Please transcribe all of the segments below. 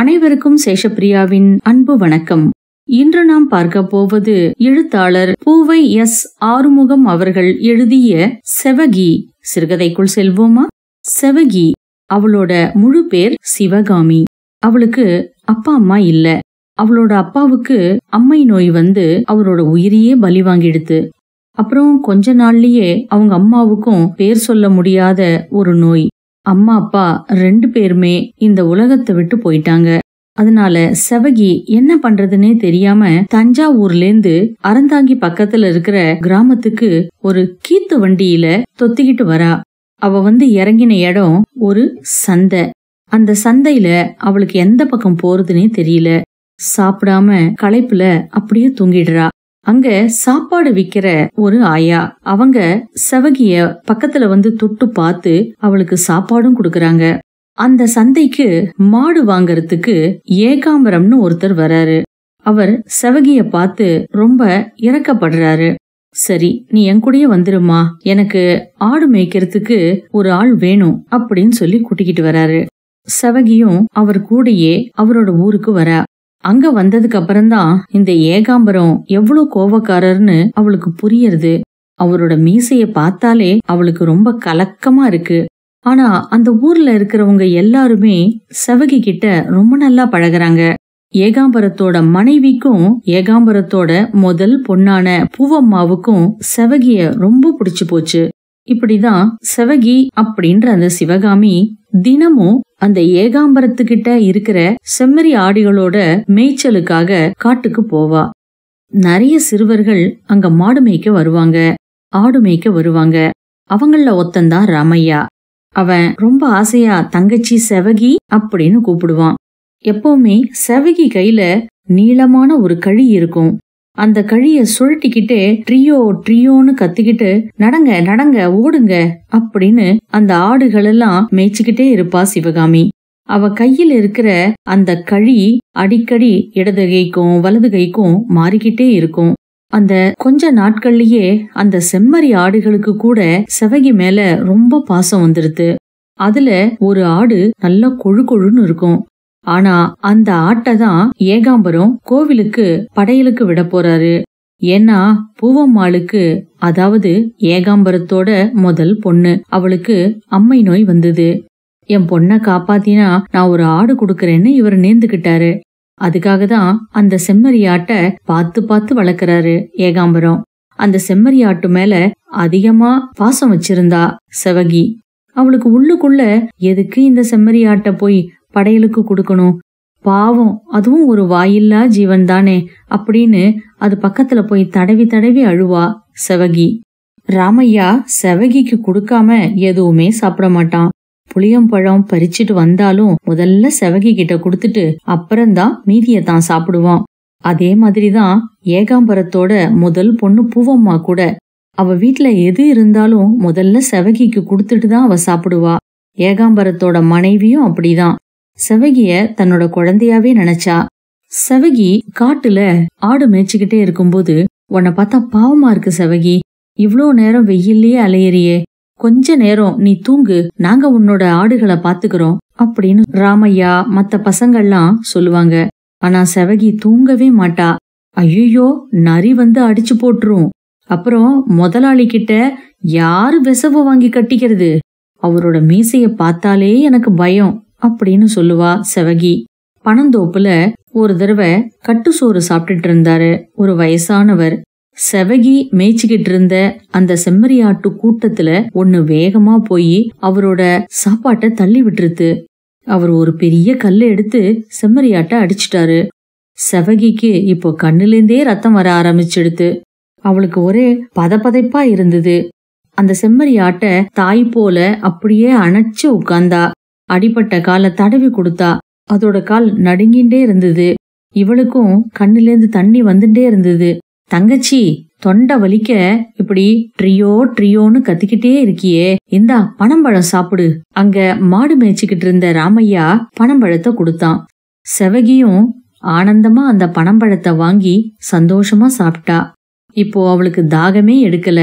அனைவருக்கும் சேஷப்பிரியாவின் அன்பு வணக்கம். இன்று நாம் பார்க்க போவது எழுத்தாளர் பூவை எஸ். ஆறுமுகம் அவர்கள் எழுதிய செவகி. சிறுகதைக்குள் செல்வோமா? செவகி அவளோட முழு பேர் சிவகாமி. அவளுக்கு அப்பா அம்மா இல்ல. அவளோட அப்பாவுக்கு அம்மை நோய் வந்து அவரோட உயிரியே பலி வாங்கிடுத்து. அப்புறம் கொஞ்ச நாள்லயே அவங்க அம்மாவுக்கும் பேர் சொல்ல முடியாத ஒரு நோய். அம்மா அப்பா ரெண்டு பேருமே இந்த உலகத்தை விட்டு போயிட்டாங்க. அதனால செவகி என்ன பண்றதுன்னே தெரியாம தஞ்சாவூர்லேருந்து அறந்தாங்கி பக்கத்துல இருக்கிற கிராமத்துக்கு ஒரு கீத்து வண்டியில தொத்திக்கிட்டு வரா. அவ வந்து இறங்கின இடம் ஒரு சந்தை. அந்த சந்தையில அவளுக்கு எந்த பக்கம் போறதுன்னே தெரியல. சாப்பிடாம களைப்புல அப்படியே தூங்கிடுறா. அங்க சாப்பாடு விக்கிற ஒரு ஆயா. அவங்க செவகிய பக்கத்துல வந்து தொட்டு பார்த்து அவளுக்கு சாப்பாடும் கொடுக்கறாங்க. அந்த சந்தைக்கு மாடு வாங்கறதுக்கு ஏகாம்பரம்னு ஒருத்தர் வராரு. அவர் செவகிய பார்த்து ரொம்ப இறக்கப்படுறாரு சரி நீ என் கூடயே வந்துருமா எனக்கு ஆடு மேய்க்கிறதுக்கு ஒரு ஆள் வேணும் அப்படின்னு சொல்லி கூட்டிக்கிட்டு வராரு. செவகியும் அவர் கூடயே அவரோட ஊருக்கு வரா. அங்க வந்ததுக்கு அப்புறம்தான் இந்த ஏகாம்பரம் எவ்வளவு கோவக்காரர்னு அவளுக்கு புரியறது. அவரோட மீசைய பார்த்தாலே அவளுக்கு ரொம்ப கலக்கமா இருக்கு. ஆனா அந்த ஊர்ல இருக்கிறவங்க எல்லாருமே செவகி கிட்ட ரொம்ப நல்லா பழகுறாங்க. ஏகாம்பரத்தோட மனைவிக்கும் ஏகாம்பரத்தோட முதல் பொண்ணான பூவம்மாவுக்கும் செவகிய ரொம்ப பிடிச்சு போச்சு. இப்படிதான் செவகி அப்படின்ற அந்த சிவகாமி தினமும் அந்த ஏகாம்பரத்துக்கிட்ட இருக்கிற செம்மறி ஆடிகளோட மேய்ச்சலுக்காக காட்டுக்கு போவா. நிறைய சிறுவர்கள் அங்க மாடு மேய்க்க வருவாங்க ஆடு மேய்க்க வருவாங்க. அவங்கள ஒத்தந்தான் ராமையா. அவன் ரொம்ப ஆசையா தங்கச்சி செவகி அப்படின்னு கூப்பிடுவான். எப்பவுமே செவகி கையில நீளமான ஒரு கழி இருக்கும். அந்த கழிய சுழட்டிக்கிட்டே ட்ரியோ ட்ரியோன்னு கத்திக்கிட்டு நடங்க நடங்க ஓடுங்க அப்படின்னு அந்த ஆடுகள் எல்லாம் மேய்ச்சிக்கிட்டே இருப்பா சிவகாமி. அவ கையில் இருக்கிற அந்த கழி அடிக்கடி இடது கைக்கும் வலது கைக்கும் மாறிக்கிட்டே இருக்கும். அந்த கொஞ்ச நாட்கள்லயே அந்த செம்மறி ஆடுகளுக்கு கூட செவகி மேல ரொம்ப பாசம் வந்துருது. அதுல ஒரு ஆடு நல்லா கொழு கொழுன்னு இருக்கும். ஆனா அந்த ஆட்டை தான் ஏகாம்பரம் கோவிலுக்கு படையலுக்கு விட போறாரு. ஏன்னா பூவம்மாளுக்கு அதாவது ஏகாம்பரத்தோட முதல் பொண்ணு அவளுக்கு அம்மை நோய் வந்தது. என் பொண்ணை காப்பாத்தினா நான் ஒரு ஆடு கொடுக்கறேன்னு இவர் நேர்ந்துகிட்டாரு. அதுக்காக தான் அந்த செம்மறி ஆட்டை பார்த்து பார்த்து வளர்க்கறாரு ஏகாம்பரம். அந்த செம்மறி ஆட்டு மேல அதிகமா பாசம் வச்சிருந்தா செவகி. அவளுக்கு உள்ளுக்குள்ள எதுக்கு இந்த செம்மறி ஆட்டை போய் படையலுக்கு கொடுக்கணும். பாவம் அதுவும் ஒரு வாயில்லா ஜீவன் தானே அப்படின்னு அது பக்கத்துல போய் தடவி தடவி அழுவா செவகி. ராமையா செவகிக்கு கொடுக்காம எதுவுமே சாப்பிட மாட்டான். புளியம்பழம் பறிச்சிட்டு வந்தாலும் முதல்ல செவகி கிட்ட கொடுத்துட்டு அப்புறம்தான் மீதியை தான் சாப்பிடுவான். அதே மாதிரிதான் ஏகாம்பரத்தோட முதல் பொண்ணு பூவம்மா கூட. அவ வீட்ல எது இருந்தாலும் முதல்ல செவகிக்கு கொடுத்துட்டு தான் அவ சாப்பிடுவா. ஏகாம்பரத்தோட மனைவியும் அப்படிதான். செவகிய தன்னோட குழந்தையாவே நினைச்சா செவகி காட்டுல ஆடு மேய்ச்சிக்கிட்டே இருக்கும்போது உன்னை பார்த்தா பாவமா இருக்கு செவகி. இவ்ளோ நேரம் வெயில்லயே அலையறியே. கொஞ்ச நேரம் நீ தூங்கு நாங்க உன்னோட ஆடுகளை பாத்துக்கிறோம் அப்படின்னு ராமையா மத்த பசங்கள்லாம் சொல்லுவாங்க. ஆனா செவகி தூங்கவே மாட்டா. ஐயோ நரி வந்து அடிச்சு போட்டுரும். அப்புறம் முதலாளி கிட்ட யாரு விசவ வாங்கி கட்டிக்கிறது? அவரோட மீசைய பார்த்தாலே எனக்கு பயம். அப்படின்னு சொல்லுவா செவகி. பணந்தோப்புல ஒரு தடவை கட்டு சோறு சாப்பிட்டுட்டு இருந்தாரு ஒரு வயசானவர். செவகி மேய்ச்சிக்கிட்டு இருந்த அந்த செம்மறியாட்டு கூட்டத்துல ஒன்னு வேகமா போய் அவரோட சாப்பாட்டை தள்ளி விட்டுருது அவர் ஒரு பெரிய கல்லை எடுத்து செம்மறியாட்ட அடிச்சிட்டாரு. செவகிக்கு இப்போ கண்ணுலேருந்தே ரத்தம் வர ஆரம்பிச்சிடுது அவளுக்கு ஒரே பதப்பதைப்பா இருந்தது. அந்த செம்மறி ஆட்டை தாய் போல அப்படியே அணைச்சு உட்கார்ந்தா அடிப்பட்ட காலை தடவி கொடுத்தா அதோட கால் நடுங்கின்றே இருந்தது. இவளுக்கும் கண்ணுலேருந்து தண்ணி வந்துட்டே இருந்தது. தங்கச்சி தொண்டை வலிக்க இப்படி ட்ரியோ ட்ரியோன்னு கத்திக்கிட்டே இருக்கியே. இந்தா பனம்பழம் சாப்பிடு. அங்க மாடு மேய்ச்சிக்கிட்டு இருந்த ராமையா பனம்பழத்தை கொடுத்தான். செவகியும் ஆனந்தமா அந்த பனம்பழத்தை வாங்கி சந்தோஷமா சாப்பிட்டா. இப்போ அவளுக்கு தாகமே எடுக்கல.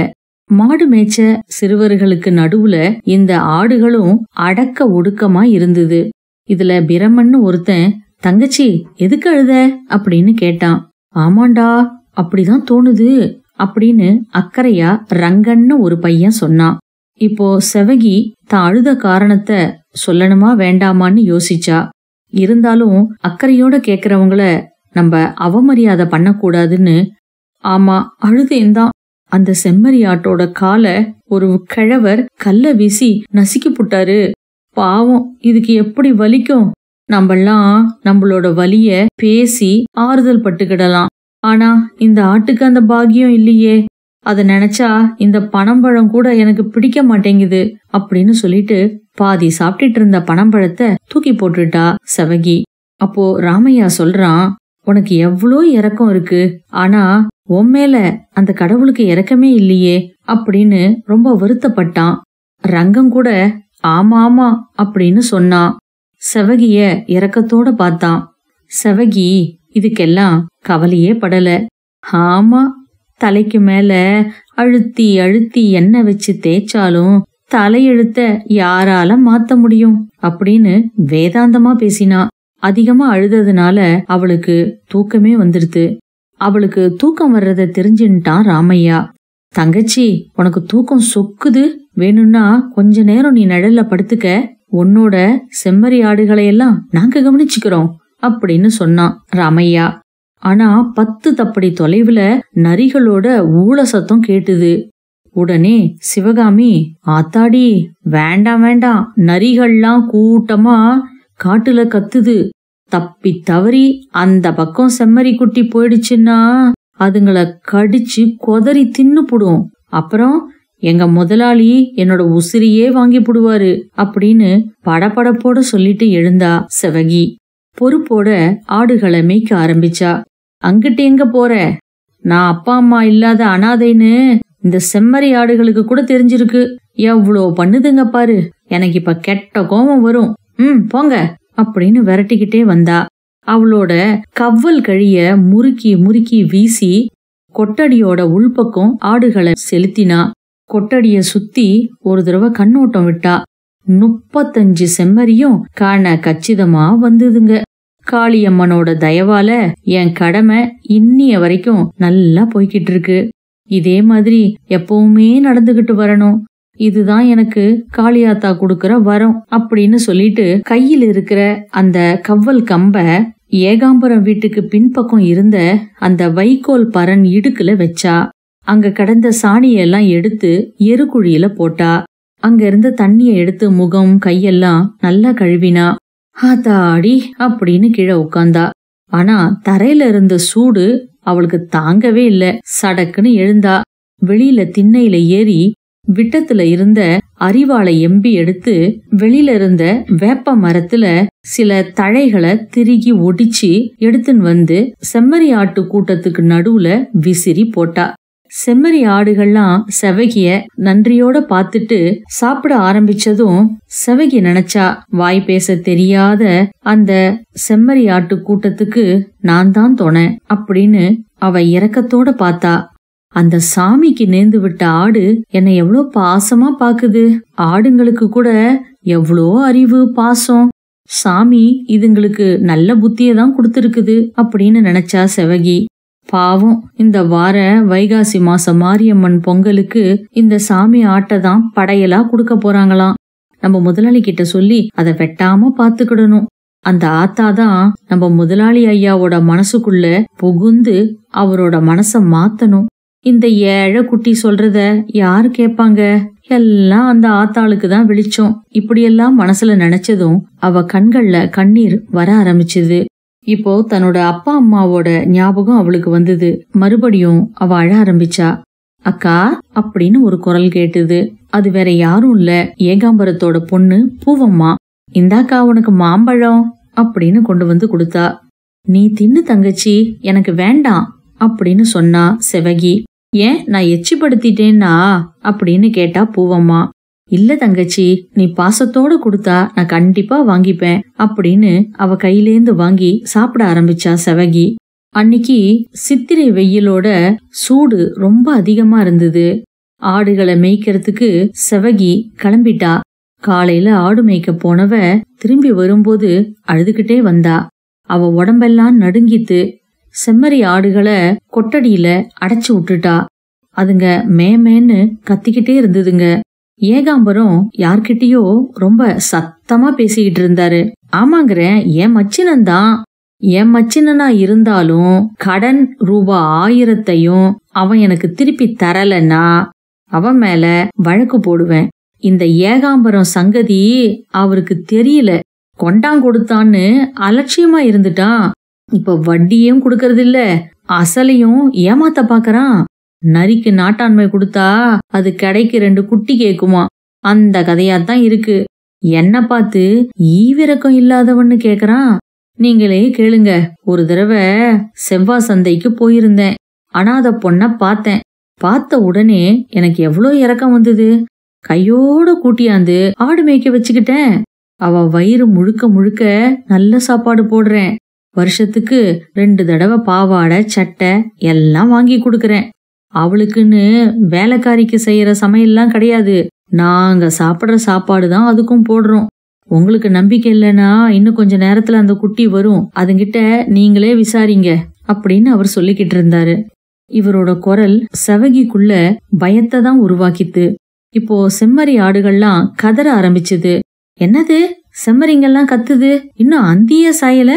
மாடு மேய்ச்ச சிறுவர்களுக்கு நடுவுல இந்த ஆடுகளும் அடக்க ஒடுக்கமா இருந்தது. இதுல பிரமன்னு ஒருத்தன் தங்கச்சி எதுக்கு அழுத? அப்படின்னு கேட்டான். ஆமாண்டா அப்படிதான் தோணுது அப்படின்னு அக்கறையா ரங்கன்னு ஒரு பையன் சொன்னான். இப்போ செவகி தான் அழுத காரணத்தை சொல்லணுமா வேண்டாமான்னு யோசிச்சா. இருந்தாலும் அக்கறையோட கேக்குறவங்கள நம்ம அவமரியாதை பண்ணக்கூடாதுன்னு ஆமா அழுதேன்தான் அந்த செம்மறி ஆட்டோட காலை ஒரு கிழவர் கல்ல வீசி நசுக்கி புட்டாரு. பாவம் இதுக்கு எப்படி வலிக்கும்? நம்மெல்லாம் நம்மளோட வலிய பேசி ஆறுதல் பட்டுக்கிடலாம். ஆனா இந்த ஆட்டுக்கு அந்த பாக்கியம் இல்லையே. அத நினைச்சா இந்த பனம்பழம் கூட எனக்கு பிடிக்க மாட்டேங்குது அப்படின்னு சொல்லிட்டு பாதி சாப்பிட்டுட்டு இருந்த பனம்பழத்தை தூக்கி போட்டுட்டா செவகி. அப்போ ராமையா சொல்றான் உனக்கு எவ்வளோ இறக்கம் இருக்கு. ஆனா உன் மேல அந்த கடவுளுக்கு இறக்கமே இல்லையே அப்படின்னு ரொம்ப வருத்தப்பட்டான். ரங்கம் கூட ஆமா ஆமா அப்படின்னு சொன்னான். செவகிய இறக்கத்தோட பார்த்தான். செவகி இதுக்கெல்லாம் கவலையே படல. ஆமா தலைக்கு மேல அழுத்தி அழுத்தி எண்ணெய் வச்சு தேய்ச்சாலும் தலையெழுத்த யாரால மாத்த முடியும் அப்படின்னு வேதாந்தமா பேசினா அதிகமா அழுததுனால அவளுக்கு தூக்கமே வந்துடுது அவளுக்கு தூக்கம் வர்றத தெரிஞ்சுட்டான் ராமையா. தங்கச்சி உனக்கு தூக்கம் சொக்குது. வேணும்னா கொஞ்ச நேரம் நீ நிழல்ல படுத்துக்க. உன்னோட செம்மறி ஆடுகளையெல்லாம் நாங்க கவனிச்சுக்கிறோம் அப்படின்னு சொன்னான் ராமையா. ஆனா பத்து தப்படி தொலைவுல நரிகளோட ஊழ சத்தம் கேட்டுது. உடனே சிவகாமி ஆத்தாடி வேண்டாம் வேண்டாம். நரிகள்லாம் கூட்டமா காட்டுல கத்துது. தப்பி தவறி அந்த பக்கம் செம்மறி குட்டி போயிடுச்சுன்னா அதுங்கள கடிச்சு கொதறி தின்னுப்புடும் அப்புறம் எங்க முதலாளி என்னோட உசிரியே வாங்கி புடுவாரு அப்படின்னு படபடப்போட சொல்லிட்டு எழுந்தா செவகி. பொறுப்போட ஆடுகளை மேய்க்க ஆரம்பிச்சா. அங்கிட்டு எங்க போற? நான் அப்பா அம்மா இல்லாத அனாதைன்னு இந்த செம்மறி ஆடுகளுக்கு கூட தெரிஞ்சிருக்கு. எவ்வளோ பண்ணுதுங்க பாரு. எனக்கு இப்ப கெட்ட கோபம் வரும். ம் போங்க அப்படின்னு விரட்டிக்கிட்டே வந்தா. அவளோட கவ்வல் கழிய முறுக்கி முறுக்கி வீசி கொட்டடியோட உள்பக்கம் ஆடுகளை செலுத்தினா. கொட்டடிய சுத்தி ஒரு தடவை கண்ணோட்டம் விட்டா. முப்பத்தஞ்சு செம்மறியும் காண கச்சிதமா வந்ததுங்க. காளியம்மனோட தயவால என் கடமை இன்னிய வரைக்கும் நல்லா போய்கிட்டு இருக்கு. இதே மாதிரி எப்பவுமே நடந்துகிட்டு வரணும். இதுதான் எனக்கு காளியாத்தா கொடுக்கற வரம் அப்படின்னு சொல்லிட்டு கையில் இருக்கிற அந்த கவ்வல் கம்ப ஏகாம்பரம் வீட்டுக்கு பின்பக்கம் இருந்த அந்த வைக்கோல் பரன் இடுக்குல வச்சா. அங்க கடந்த சாணியெல்லாம் எடுத்து எருக்குழியில போட்டா. அங்க இருந்த தண்ணிய எடுத்து முகம் கையெல்லாம் நல்லா கழுவினா. ஆத்தாடி அப்படின்னு கீழே உட்காந்தா ஆனா தரையில இருந்த சூடு அவளுக்கு தாங்கவே இல்ல. சடக்குன்னு எழுந்தா. வெளியில திண்ணையில ஏறி விட்டத்துல இருந்த அரிவாளை எம்பி எடுத்து வெளியில இருந்த வேப்ப மரத்துல சில தழைகளை திருகி ஒடிச்சு எடுத்துன்னு வந்து செம்மறி ஆட்டு கூட்டத்துக்கு நடுவுல விசிறி போட்டா. செம்மறி ஆடுகள்லாம் செவகிய நன்றியோட பார்த்துட்டு சாப்பிட ஆரம்பிச்சதும் செவகி நினைச்சா வாய் பேச தெரியாத அந்த செம்மறி ஆட்டு கூட்டத்துக்கு நான் தான் தோணேன் அப்படின்னு அவ இரக்கத்தோட பார்த்தா. அந்த சாமிக்கு நேர்ந்து விட்ட ஆடு என்னை எவ்வளோ பாசமா பாக்குது. ஆடுங்களுக்கு கூட எவ்வளோ அறிவு பாசம். சாமி இதுங்களுக்கு நல்ல புத்தியை தான் கொடுத்துருக்குது அப்படின்னு நினைச்சா செவகி. பாவம் இந்த வார வைகாசி மாசம் மாரியம்மன் பொங்கலுக்கு இந்த சாமி ஆட்டை தான் படையலா கொடுக்க போறாங்களாம். நம்ம முதலாளி கிட்ட சொல்லி அதை வெட்டாம பாத்துக்கிடணும். அந்த ஆத்தா தான் நம்ம முதலாளி ஐயாவோட மனசுக்குள்ள புகுந்து அவரோட மனச மாத்தணும். இந்த ஏழை குட்டி சொல்றத யாரு கேட்பாங்க? எல்லாம் அந்த ஆத்தாளுக்கு தான் வெளிச்சம். இப்படியெல்லாம் மனசுல நினைச்சதும் அவ கண்கள்ல கண்ணீர் வர ஆரம்பிச்சது. இப்போ தன்னோட அப்பா அம்மாவோட ஞாபகம் அவளுக்கு வந்தது. மறுபடியும் அவ அழ ஆரம்பிச்சா அக்கா அப்படின்னு ஒரு குரல் கேட்டுது. அது வேற யாரும் இல்ல. ஏகாம்பரத்தோட பொண்ணு பூவம்மா. இந்தாக்கா உனக்கு மாம்பழம் அப்படின்னு கொண்டு வந்து கொடுத்தா. நீ தின்னு தங்கச்சி எனக்கு வேண்டாம் அப்படின்னு சொன்னா செவகி. ஏன் நான் எச்சிப்படுத்திட்டேன்னா? அப்படின்னு கேட்டா பூவம்மா இல்ல தங்கச்சி நீ பாசத்தோட கொடுத்தா நான் கண்டிப்பா வாங்கிப்பேன் அப்படின்னு அவ கையிலேந்து வாங்கி சாப்பிட ஆரம்பிச்சா செவகி. அன்னைக்கு சித்திரை வெயிலோட சூடு ரொம்ப அதிகமா இருந்தது. ஆடுகளை மேய்க்கிறதுக்கு செவகி கிளம்பிட்டா. காலையில ஆடு மேய்க்க போனவ திரும்பி வரும்போது அழுதுகிட்டே வந்தா. அவ உடம்பெல்லாம் நடுங்கித்து செம்மறி ஆடுகளை கொட்டடியில அடைச்சு விட்டுட்டா. அதுங்க மேமேன்னு கத்திக்கிட்டே இருந்ததுங்க. ஏகாம்பரம் யார்கிட்டயோ ரொம்ப சத்தமா பேசிக்கிட்டு இருந்தாரு. ஆமாங்கிறேன் என் மச்சினன்தான் என் மச்சினனா இருந்தாலும் கடன் ரூபா ஆயிரத்தையும் அவன் எனக்கு திருப்பி தரலன்னா அவன் மேல வழக்கு போடுவேன். இந்த ஏகாம்பரம் சங்கதி அவருக்கு தெரியல. கொண்டாங்கொடுத்தான்னு அலட்சியமா இருந்துட்டான். இப்ப வட்டியும் கொடுக்கறது இல்ல அசலையும் ஏமாத்த பாக்குறான். நரிக்கு நாட்டாண்மை கொடுத்தா அது கடைக்கு ரெண்டு குட்டி கேக்குமா. அந்த கதையாத்தான் இருக்கு. என்ன பார்த்து ஈவிரக்கம் இல்லாதவன்னு கேக்குறான். நீங்களே கேளுங்க. ஒரு தடவை செவ்வாய் சந்தைக்கு போயிருந்தேன். அனாத பொண்ண பார்த்தேன். பார்த்த உடனே எனக்கு எவ்வளோ இறக்கம் வந்தது. கையோட கூட்டியாந்து ஆடு மேய்க்க வச்சுக்கிட்டேன். அவ வயிறு முழுக்க முழுக்க நல்ல சாப்பாடு போடுறேன். வருஷத்துக்கு ரெண்டு தடவை பாவாடை சட்டை எல்லாம் வாங்கி கொடுக்கறேன். அவளுக்குன்னு வேலைக்காரிக்கு செய்யற சமையல்லாம் கிடையாது. நாங்க சாப்பிடுற சாப்பாடு தான் அதுக்கும் போடுறோம். உங்களுக்கு நம்பிக்கை இல்லைன்னா இன்னும் கொஞ்ச நேரத்துல அந்த குட்டி வரும். அதுங்கிட்ட நீங்களே விசாரிங்க அப்படின்னு அவர் சொல்லிக்கிட்டு இருந்தாரு. இவரோட குரல் செவகிக்குள்ள பயத்தை தான் உருவாக்கித்து இப்போ செம்மறி ஆடுகள்லாம் கதற ஆரம்பிச்சுது. என்னது? செம்மறிங்கெல்லாம் கத்துது? இன்னும் அந்திய சாயல?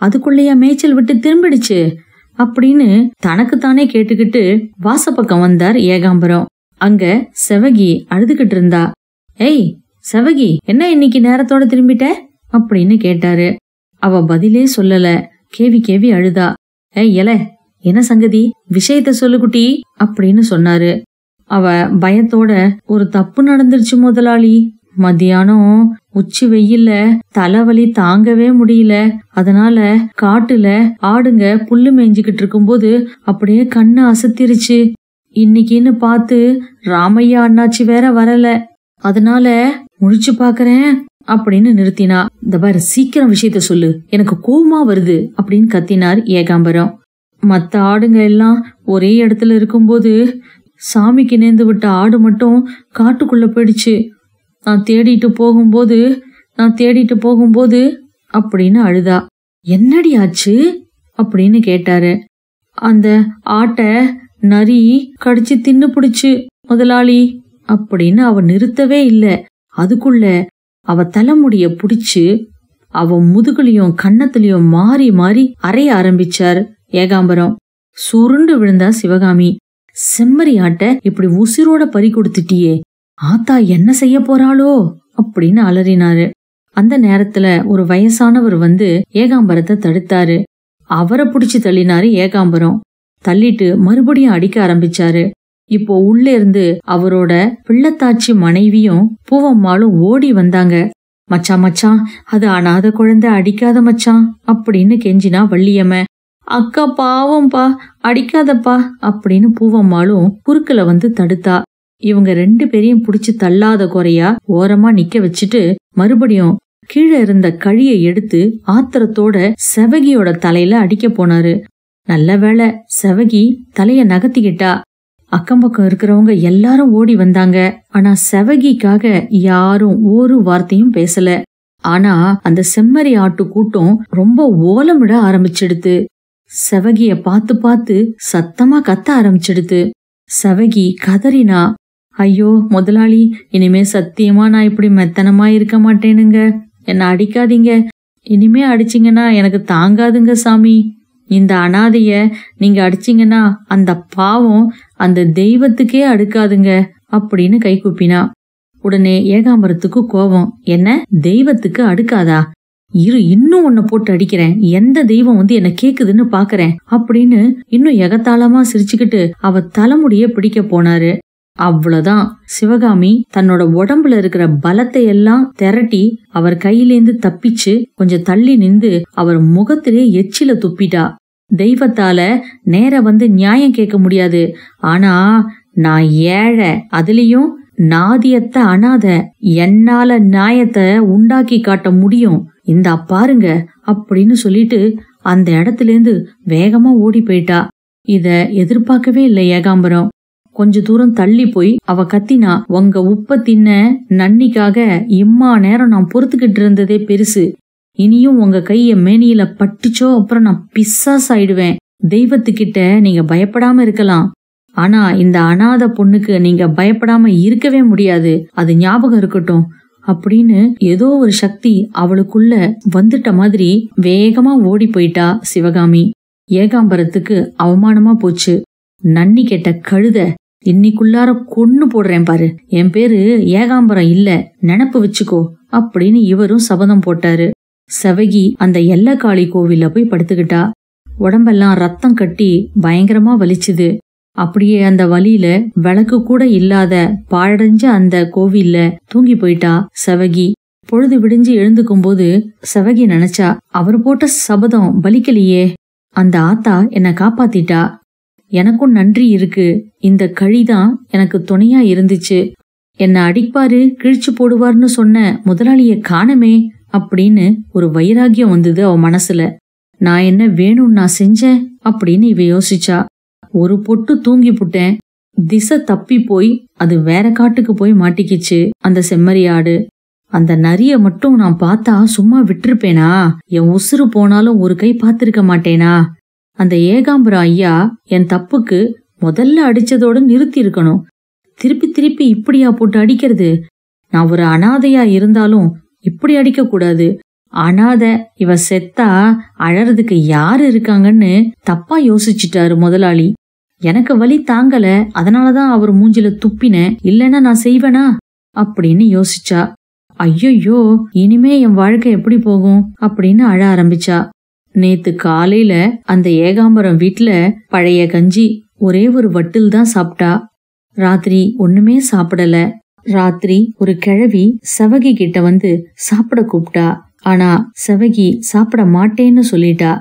அதுக்குள்ளேயா மேய்ச்சல் விட்டு திரும்பிடுச்சு அப்படின்னு தனக்குத்தானே கேட்டுக்கிட்டு வாசப்பக்கம் வந்தார் ஏகாம்பரம். அங்க செவகி அழுதுகிட்டு இருந்தா. ஏய் செவகி என்ன இன்னைக்கு நேரத்தோட திரும்பிட்ட? அப்படின்னு கேட்டாரு. அவ பதிலே சொல்லல. கேவி கேவி அழுதா. ஏய் எல என்ன சங்கதி? விஷயத்த சொல்லு குட்டி அப்படின்னு சொன்னாரு. அவ பயத்தோட ஒரு தப்பு நடந்துருச்சு முதலாளி மத்தியானம் உச்சி வெயில்ல தலைவலி தாங்கவே முடியல. அதனால காட்டுல ஆடுங்க புல்லு மேய்ஞ்சுக்கிட்டு இருக்கும்போது அப்படியே கண்ணு அசத்திருச்சு. இன்னைக்குன்னு பார்த்து ராமையா அண்ணாச்சி வேற வரல. அதனால முழிச்சு பாக்குறேன் அப்படின்னு நிறுத்தினா இந்த பாரு சீக்கிரம் விஷயத்த சொல்லு. எனக்கு கோவமா வருது அப்படின்னு கத்தினார் ஏகாம்பரம். மத்த ஆடுங்க எல்லாம் ஒரே இடத்துல இருக்கும்போது சாமிக்கு நேர்ந்து விட்ட ஆடு மட்டும் காட்டுக்குள்ள போயிடுச்சு. நான் தேடிட்டு போகும்போது நான் தேடிட்டு போகும்போது அப்படின்னு அழுதா. என்னடி ஆச்சு? அப்படின்னு கேட்டாரு. அந்த ஆட்டை நரி கடிச்சு தின்னு பிடிச்சு முதலாளி அப்படின்னு அவ நிறுத்தவே இல்லை. அதுக்குள்ள அவ தலைமுடிய பிடிச்சு அவ முதுகுலையும் கன்னத்துலயும் மாறி மாறி அறைய ஆரம்பிச்சார் ஏகாம்பரம். சுருண்டு விழுந்தா சிவகாமி. செம்மறி ஆட்டை இப்படி உசிரோட பறி கொடுத்துட்டியே. ஆத்தா என்ன செய்ய போறாளோ அப்படின்னு அலறினாரு. அந்த நேரத்துல ஒரு வயசானவர் வந்து ஏகாம்பரத்தை தடுத்தாரு. அவரை பிடிச்சி தள்ளினாரு ஏகாம்பரம். தள்ளிட்டு மறுபடியும் அடிக்க ஆரம்பிச்சாரு. இப்போ உள்ள இருந்து அவரோட பிள்ளத்தாச்சி மனைவியும் பூவம்மாளும் ஓடி வந்தாங்க. மச்சான் மச்சான் அது அனாத குழந்தை அடிக்காத மச்சான் அப்படின்னு கெஞ்சினா வள்ளியம்ம. அக்கா பாவம்பா அடிக்காதப்பா அப்படின்னு பூவம்மாளும் குறுக்கல வந்து தடுத்தா. இவங்க ரெண்டு பேரையும் புடிச்சு தள்ளாத குறையா ஓரமா நிக்க வச்சுட்டு மறுபடியும் கீழே இருந்த கழிய எடுத்து ஆத்திரத்தோட செவகியோட தலையில அடிக்க போனாரு. நல்ல வேளை செவகி தலைய நகர்த்திக்கிட்டா. அக்கம் பக்கம் இருக்கிறவங்க எல்லாரும் ஓடி வந்தாங்க. ஆனா செவகிக்காக யாரும் ஒரு வார்த்தையும் பேசல. ஆனா அந்த செம்மறி ஆட்டு கூட்டம் ரொம்ப ஓலமிட ஆரம்பிச்சிடுது செவகிய பார்த்து பார்த்து சத்தமா கத்த ஆரம்பிச்சிடுது செவகி கதறினா ஐயோ முதலாளி இனிமே சத்தியமா நான் இப்படி மெத்தனமா இருக்க மாட்டேனுங்க. என்னை அடிக்காதீங்க. இனிமே அடிச்சிங்கன்னா எனக்கு தாங்காதுங்க சாமி. இந்த அனாதைய நீங்க அடிச்சீங்கன்னா அந்த பாவம் அந்த தெய்வத்துக்கே அடுக்காதுங்க அப்படின்னு கை கூப்பினா. உடனே ஏகாம்பரத்துக்கு கோபம். என்ன? தெய்வத்துக்கு அடுக்காதா? இரு இன்னும் உன்னை போட்டு அடிக்கிறேன். எந்த தெய்வம் வந்து என்ன கேக்குதுன்னு பாக்குறேன் அப்படின்னு இன்னும் எகத்தாளமா சிரிச்சுக்கிட்டு அவ தலைமுடிய பிடிக்க போனாரு. அவ்வளவுதான். சிவகாமி தன்னோட உடம்புல இருக்கிற பலத்தை எல்லாம் திரட்டி அவர் கையிலேந்து தப்பிச்சு கொஞ்சம் தள்ளி நின்று அவர் முகத்திலே எச்சில துப்பிட்டா. தெய்வத்தால நேர வந்து நியாயம் கேட்க முடியாது. ஆனா நான் ஏழை அதுலயும் நாதியத்த அனாத என்னால நியாயத்தை உண்டாக்கி காட்ட முடியும். இந்த பாருங்க அப்படின்னு சொல்லிட்டு அந்த இடத்துல இருந்து வேகமா ஓடி போயிட்டா. இத எதிர்பார்க்கவே இல்லை ஏகாம்பரம். கொஞ்ச தூரம் தள்ளி போய் அவ கத்தினா உங்க உப்ப தின்ன நன்னிக்காக இம்மா நேரம் நான் பொறுத்துக்கிட்டு இருந்ததே பெருசு. இனியும் உங்க கைய மேனியில பட்டுச்சோ அப்புறம் நான் பிசாஸ் ஆயிடுவேன் தெய்வத்துக்கிட்ட நீங்க பயப்படாம இருக்கலாம். ஆனா இந்த அனாத பொண்ணுக்கு நீங்க பயப்படாம இருக்கவே முடியாது. அது ஞாபகம் இருக்கட்டும். அப்படின்னு ஏதோ ஒரு சக்தி அவளுக்குள்ள வந்துட்ட மாதிரி வேகமா ஓடி போயிட்டா சிவகாமி. ஏகாம்பரத்துக்கு அவமானமா போச்சு. நன்னி கெட்ட கழுத இன்னைக்குள்ளார கொன்னு போடுறேன் பாரு. என் பேரு ஏகாம்பரம் இல்ல. நினப்பு வச்சுக்கோ. அப்படின்னு இவரும் சபதம் போட்டாரு. செவகி அந்த எல்லக்காளி கோவில்ல போய் படுத்துக்கிட்டா. உடம்பெல்லாம் ரத்தம் கட்டி பயங்கரமா வலிச்சுது. அப்படியே அந்த வலியில விளக்கு கூட இல்லாத பாழடைஞ்ச அந்த கோவில்ல தூங்கி போயிட்டா செவகி. பொழுது விடிஞ்சு எழுந்துக்கும் போது செவகி நினைச்சா அவர் போட்ட சபதம் பலிக்கலையே அந்த ஆத்தா என்ன காப்பாத்திட்டா. எனக்கும் நன்றி இருக்கு. இந்த கழிதான் எனக்கு துணையா இருந்துச்சு. என்ன அடிப்பாரு கிழிச்சு போடுவார்னு சொன்ன முதலாளிய காணமே அப்படின்னு ஒரு வைராகியம் வந்தது அவ மனசுல. நான் என்ன வேணும் நான் செஞ்சேன் அப்படின்னு இவ யோசிச்சா. ஒரு பொட்டு தூங்கி புட்டேன். திசை தப்பி போய் அது வேற காட்டுக்கு போய் மாட்டிக்கிச்சு அந்த செம்மறியாடு அந்த நரிய மட்டும் நான் பார்த்தா சும்மா விட்டுருப்பேனா? என் உசுறு போனாலும் ஒரு கை பார்த்திருக்க மாட்டேனா? அந்த ஏகாம்பரம் ஐயா என் தப்புக்கு முதல்ல அடிச்சதோட நிறுத்தி இருக்கணும் திருப்பி திருப்பி இப்படியா போட்டு அடிக்கிறது? நான் ஒரு அனாதையா இருந்தாலும் இப்படி அடிக்க கூடாது அனாத இவ செத்தா அழறதுக்கு யார் இருக்காங்கன்னு தப்பா யோசிச்சுட்டாரு முதலாளி. எனக்கு வலி தாங்கல அதனாலதான் அவர் மூஞ்சில துப்பினேன் இல்லைன்னா நான் செய்வேனா? அப்படின்னு யோசிச்சா ஐயோ இனிமே என் வாழ்க்கை எப்படி போகும்? அப்படின்னு அழ ஆரம்பிச்சா. நேத்து காலையில அந்த ஏகாம்பரம் வீட்ல பழைய கஞ்சி ஒரே ஒரு வட்டில் தான் சாப்பிட்டா. ராத்திரி ஒண்ணுமே சாப்பிடல. ராத்திரி ஒரு கிழவி செவகி கிட்ட வந்து சாப்பிட கூப்பிட்டா. ஆனா செவகி சாப்பிட மாட்டேன்னு சொல்லிட்டா.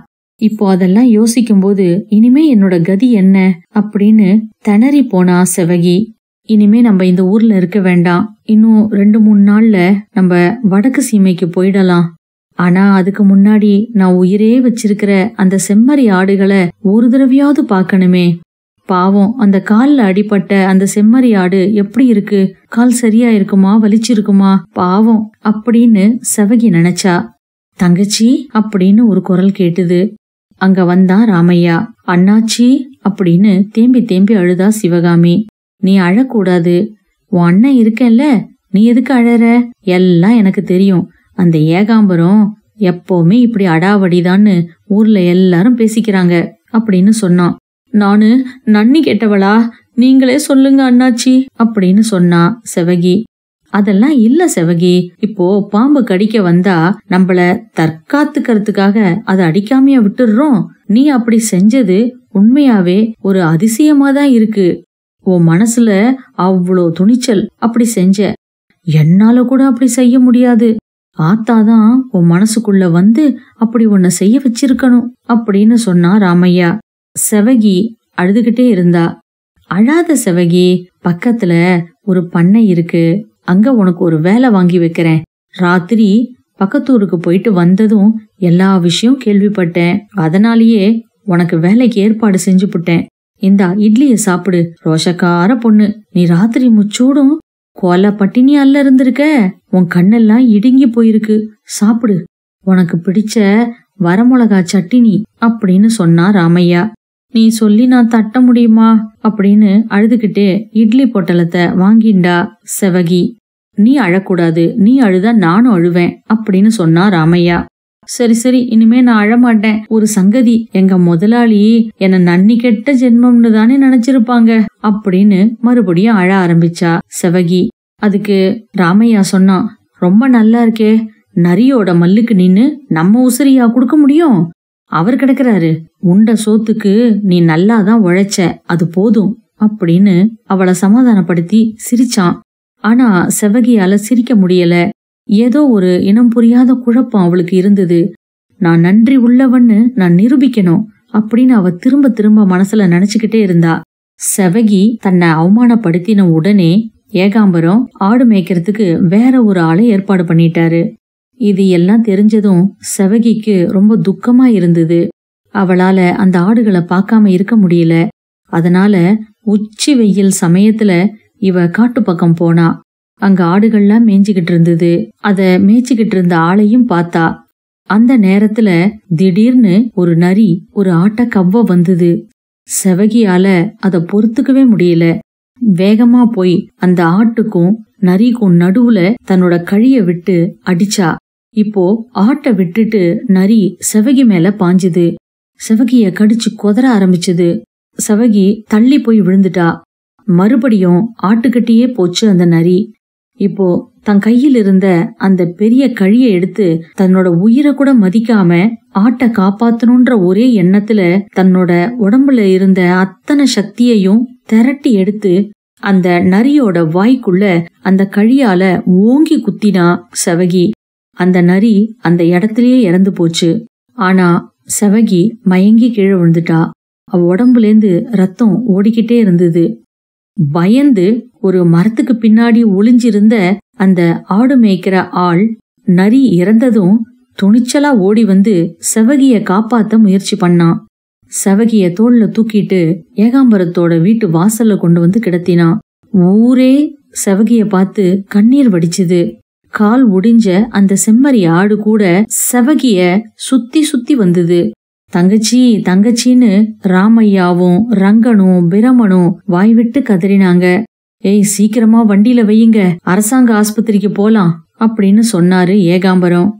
இப்போ அதெல்லாம் யோசிக்கும்போது இனிமே என்னோட கதி என்ன அப்படின்னு திணறி போனா செவகி. இனிமே நம்ம இந்த ஊர்ல இருக்க வேண்டாம். இன்னும் ரெண்டு மூணு நாள்ல நம்ம வடக்கு சீமைக்கு போயிடலாம். ஆனா அதுக்கு முன்னாடி நான் உயிரே வச்சிருக்கிற அந்த செம்மறி ஆடுகளை ஒரு தடவையாவது பார்க்கணுமே. பாவம் அந்த கால்ல அடிபட்ட அந்த செம்மறி ஆடு எப்படி இருக்கு? கால் சரியா இருக்குமா? வலிச்சிருக்குமா? பாவம் அப்படின்னு செவகி நினைச்சா. தங்கச்சி அப்படின்னு ஒரு குரல் கேட்டுது. அங்க வந்தான் ராமையா அண்ணாச்சி அப்படின்னு தேம்பி தேம்பி அழுதா சிவகாமி. நீ அழக்கூடாது. உன் அண்ணன் இருக்கேல்ல நீ எதுக்கு அழற? எல்லாம் எனக்கு தெரியும். அந்த ஏகாம்பரம் எப்பவுமே இப்படி அடாவடிதான்னு ஊர்ல எல்லாரும் பேசிக்கிறாங்க அப்படின்னு சொன்னான். நானு நன்னி கெட்டவளா நீங்களே சொல்லுங்க அண்ணாச்சி அப்படின்னு சொன்னா செவகி. அதெல்லாம் இல்ல செவகி இப்போ பாம்பு கடிக்க வந்தா நம்மள தற்காத்துக்கிறதுக்காக அதை அடிக்காமையா விட்டுடுறோம் நீ அப்படி செஞ்சது உண்மையாவே ஒரு அதிசயமா தான் இருக்கு. உன் மனசுல அவ்வளோ துணிச்சல் அப்படி செஞ்ச. என்னால கூட அப்படி செய்ய முடியாது. ஆத்தாதான் உன் மனசுக்குள்ள வந்து அப்படி உன்னை செய்ய வச்சிருக்கணும் அப்படின்னு சொன்னா ராமையா. செவகி அழுதுகிட்டே இருந்தா. அழாத செவகி பக்கத்துல ஒரு பண்ணை இருக்கு. அங்க உனக்கு ஒரு வேலை வாங்கி வைக்கிறேன். ராத்திரி பக்கத்தூருக்கு போயிட்டு வந்ததும் எல்லா விஷயம் கேள்விப்பட்டேன். அதனாலேயே உனக்கு வேலைக்கு ஏற்பாடு செஞ்சு புட்டேன். இந்தா இட்லிய சாப்பிடு. ரோஷக்கார பொண்ணு. நீ ராத்திரி முச்சூடும் கோல பட்டினி அல்ல இருந்திருக்க. உன் கண்ணெல்லாம் இடுங்கி போயிருக்கு. சாப்பிடு. உனக்கு பிடிச்ச வரமிளகா சட்டினி அப்படின்னு சொன்னா ராமையா. நீ சொல்லி நான் தட்ட முடியுமா? அப்படின்னு அழுதுகிட்டே இட்லி பொட்டலத்தை வாங்கிண்டா செவகி. நீ அழக்கூடாது. நீ அழுதா நானும் அழுவேன் அப்படின்னு சொன்னா ராமையா. சரி சரி இனிமே நான் அழமாட்டேன். ஒரு சங்கதி எங்க முதலாளி என்ன நன்னி கெட்ட ஜென்மம்னு தானே நினைச்சிருப்பாங்க அப்படின்னு மறுபடியும் அழ ஆரம்பிச்சா செவகி. அதுக்கு ராமையா சொன்னான் ரொம்ப நல்லா இருக்கே நரியோட மல்லுக்கு நின்னு நம்ம உசிரியா கொடுக்க முடியும்? அவர் கிடக்குறாரு உண்ட சோத்துக்கு நீ நல்லாதான் உழைச்ச அது போதும் அப்படின்னு அவளை சமாதானப்படுத்தி சிரிச்சான். ஆனா செவகியால சிரிக்க முடியல. ஏதோ ஒரு இனம் புரியாத குழப்பம் அவளுக்கு இருந்தது. நான் நன்றி உள்ளவன்னு நான் நிரூபிக்கணும் அப்படின்னு அவ திரும்ப திரும்ப மனசுல நினைச்சுக்கிட்டே இருந்தா. செவகி தன்னை அவமானப்படுத்தின உடனே ஏகாம்பரம் ஆடு மேய்க்கிறதுக்கு வேற ஒரு ஆளை ஏற்பாடு பண்ணிட்டாரு. இது எல்லாம் தெரிஞ்சதும் செவகிக்கு ரொம்ப துக்கமா இருந்தது. அவளால அந்த ஆடுகளை பார்க்காம இருக்க முடியல. அதனால உச்சி வெயில் சமயத்துல இவ காட்டு பக்கம் போனா. அங்க ஆடுகள்லாம் மேய்ஞ்சுகிட்டு இருந்தது. அத மேய்ச்சிக்கிட்டு இருந்த ஆளையும் பார்த்தா அந்த நேரத்துல திடீர்னு ஒரு நரி ஒரு ஆட்ட கவ்வ வந்தது. செவகியால அத பொறுத்துக்கவே முடியல. வேகமா போய் அந்த ஆட்டுக்கும் நரிக்கும் நடுவுல தன்னோட கழிய விட்டு அடிச்சா. இப்போ ஆட்டை விட்டுட்டு நரி செவகி மேல பாஞ்சுது. செவகிய கடிச்சு கொதற ஆரம்பிச்சது. செவகி தள்ளி போய் விழுந்துட்டா. மறுபடியும் ஆட்டுக்கிட்டேயே போச்சு அந்த நரி. இப்போ தன் கையில் இருந்த அந்த பெரிய கழியை எடுத்து தன்னோட உயிரை கூட மதிக்காம ஆட்டை காப்பாத்தணுன்ற ஒரே எண்ணத்துல தன்னோட உடம்புல இருந்த அத்தனை சக்தியையும் திரட்டி எடுத்து அந்த நரியோட வாய்க்குள்ள அந்த கழியால ஓங்கி குத்தினா செவகி. அந்த நரி அந்த இடத்துலயே இறந்து போச்சு. ஆனா செவகி மயங்கி கீழே விழுந்துட்டா. அவ உடம்புலேந்து ரத்தம் ஓடிக்கிட்டே இருந்தது. பயந்து ஒரு மரத்துக்கு பின்னாடி ஒளிஞ்சிருந்த அந்த ஆடு மேய்க்கிற ஆள் நரி இறந்ததும் துணிச்சலா ஓடி வந்து செவகிய காப்பாத்த முயற்சி பண்ணான் செவகிய தோல்ல தூக்கிட்டு ஏகாம்பரத்தோட வீட்டு வாசல்ல கொண்டு வந்து கிடத்தினான் ஊரே செவகிய பார்த்து கண்ணீர் வடிச்சுது. கால் ஒடிஞ்ச அந்த செம்மறி ஆடு கூட செவகிய சுத்தி சுத்தி வந்தது. தங்கச்சி தங்கச்சின்னு ராமையாவும் ரங்கனும் பிரமனும் வாய்விட்டு கதறினாங்க. ஏய் சீக்கிரமா வண்டியில வையுங்க. அரசாங்க ஆஸ்பத்திரிக்கு போலாம் அப்படின்னு சொன்னாரு ஏகாம்பரம்.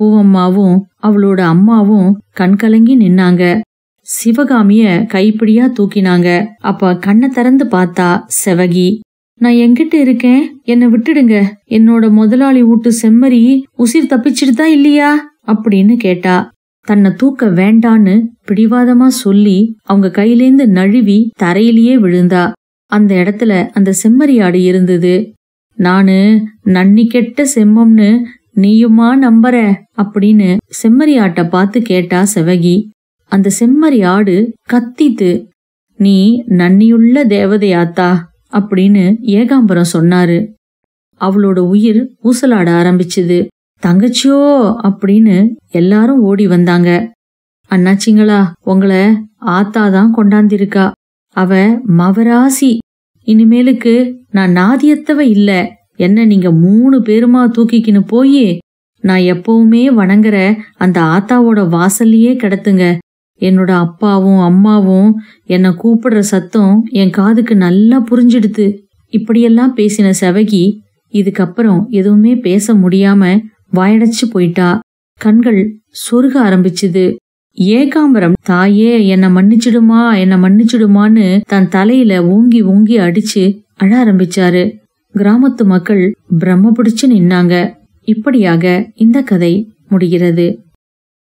பூவம்மாவும் அவளோட அம்மாவும் கண்கலங்கி நின்னாங்க. சிவகாமிய கைப்பிடியா தூக்கினாங்க. அப்ப கண்ணை திறந்து பார்த்தா செவகி நான் எங்கிட்ட இருக்கேன். என்னை விட்டுடுங்க. என்னோட முதலாளி வீட்டு செம்மறி உசிர் தப்பிச்சிடுதா இல்லையா? அப்படின்னு கேட்டா தன்னை தூக்க வேண்டான்னு பிடிவாதமா சொல்லி அவங்க கையிலேந்து நழுவி தரையிலேயே விழுந்தா. அந்த இடத்துல அந்த செம்மறி ஆடு இருந்தது. நானு நன்னி கெட்ட செம்மம்னு நீயுமா நம்புற? அப்படின்னு செம்மறி ஆட்டை பார்த்து கேட்டா செவகி. அந்த செம்மறி ஆடு கத்தித்து நீ நன்னியுள்ள தேவதையாத்தா அப்படின்னு ஏகாம்பரம் சொன்னாரு. அவளோட உயிர் ஊசலாட ஆரம்பிச்சுது. தங்கச்சியோ அப்படின்னு எல்லாரும் ஓடி வந்தாங்க. அண்ணாச்சிங்களா உங்களை ஆத்தாதான் கொண்டாந்திருக்கா. அவ மவராசி. இனிமேலுக்கு நான் நாதியத்தவ இல்ல. என்ன நீங்க மூணு பேருமா தூக்கிக்கின்னு போய் நான் எப்பவுமே வணங்குற அந்த ஆத்தாவோட வாசல்லையே கிடத்துங்க. என்னோட அப்பாவும் அம்மாவும் என்னை கூப்பிடுற சத்தம் என் காதுக்கு நல்லா புரிஞ்சிடுது இப்படியெல்லாம் பேசின செவகி இதுக்கப்புறம் எதுவுமே பேச முடியாம வாயடைச்சு போயிட்டா. கண்கள் சொருக ஆரம்பிச்சுது. ஏகாம்பரம் தாயே என்ன மன்னிச்சிடுமா என்ன மன்னிச்சிடுமான்னு தன் தலையில ஓங்கி ஓங்கி அடிச்சு அழ ஆரம்பிச்சாரு. கிராமத்து மக்கள் பிரம்ம பிடிச்சு நின்னாங்க. இப்படியாக இந்த கதை முடிகிறது.